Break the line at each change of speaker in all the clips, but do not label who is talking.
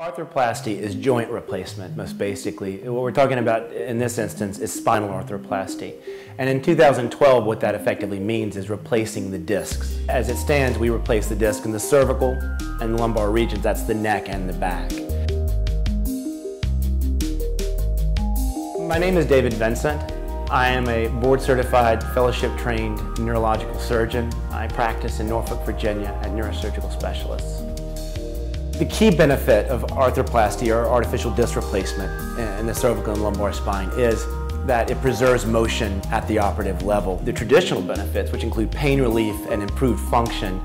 Arthroplasty is joint replacement, most basically. What we're talking about in this instance is spinal arthroplasty. And in 2012, what that effectively means is replacing the discs. As it stands, we replace the disc in the cervical and lumbar regions, that's the neck and the back. My name is David Vincent. I am a board certified fellowship trained neurological surgeon. I practice in Norfolk, Virginia at Neurosurgical Specialists. The key benefit of arthroplasty or artificial disc replacement in the cervical and lumbar spine is that it preserves motion at the operative level. The traditional benefits, which include pain relief and improved function,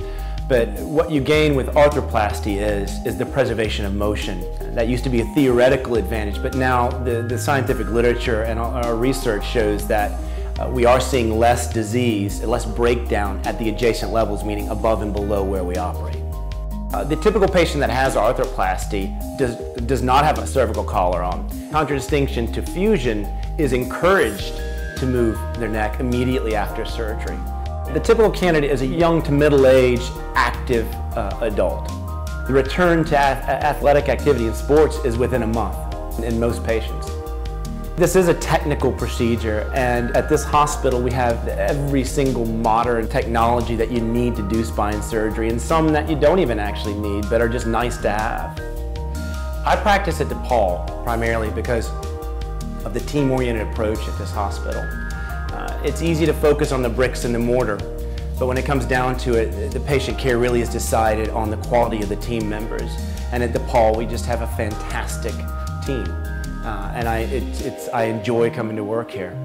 but what you gain with arthroplasty is, is the preservation of motion. That used to be a theoretical advantage, but now the, the scientific literature and our research shows that uh, we are seeing less disease, less breakdown at the adjacent levels, meaning above and below where we operate. Uh, the typical patient that has arthroplasty does, does not have a cervical collar on. Contradistinction to fusion is encouraged to move their neck immediately after surgery. The typical candidate is a young to middle-aged active uh, adult. The return to athletic activity in sports is within a month in most patients. This is a technical procedure and at this hospital we have every single modern technology that you need to do spine surgery and some that you don't even actually need but are just nice to have. I practice at DePaul primarily because of the team-oriented approach at this hospital. Uh, it's easy to focus on the bricks and the mortar but when it comes down to it, the patient care really is decided on the quality of the team members. And at DePaul, we just have a fantastic team uh, and I, it, it's, I enjoy coming to work here.